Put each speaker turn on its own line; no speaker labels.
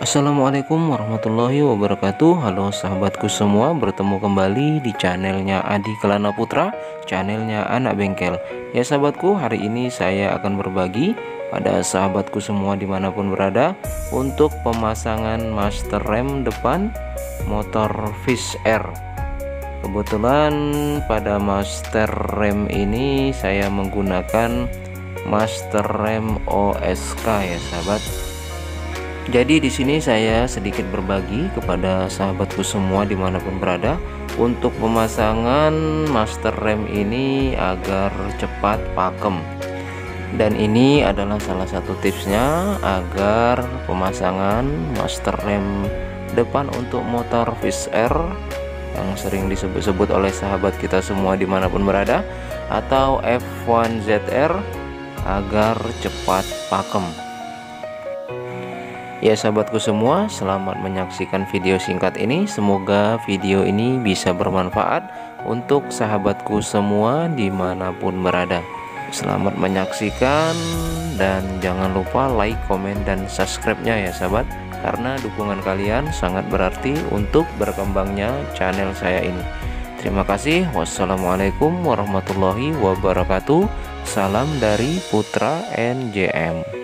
Assalamualaikum warahmatullahi wabarakatuh. Halo sahabatku semua bertemu kembali di channelnya Adi Kelana Putra Channelnya Anak Bengkel. Ya sahabatku hari ini saya akan berbagi pada sahabatku semua di mana pun berada Untuk pemasangan master rem depan motor Fish Air. Kebetulan pada master rem ini saya menggunakan master rem OSK ya sahabat jadi di sini saya sedikit berbagi kepada sahabatku semua di mana pun berada untuk pemasangan master rem ini agar cepat pakem. Dan ini adalah salah satu tipsnya agar pemasangan master rem depan untuk motor Air yang sering disebut-sebut oleh sahabat kita semua di mana pun berada atau F1ZR agar cepat pakem. Ya sahabatku semua selamat menyaksikan video singkat ini. Semoga video ini bisa bermanfaat untuk sahabatku semua di mana pun berada. Selamat menyaksikan dan jangan lupa like, komen, dan subscribe-nya ya sahabat. Karena dukungan kalian sangat berarti untuk berkembangnya channel saya ini. Terima kasih. Wassalamualaikum warahmatullahi wabarakatuh. Salam dari Putra NJM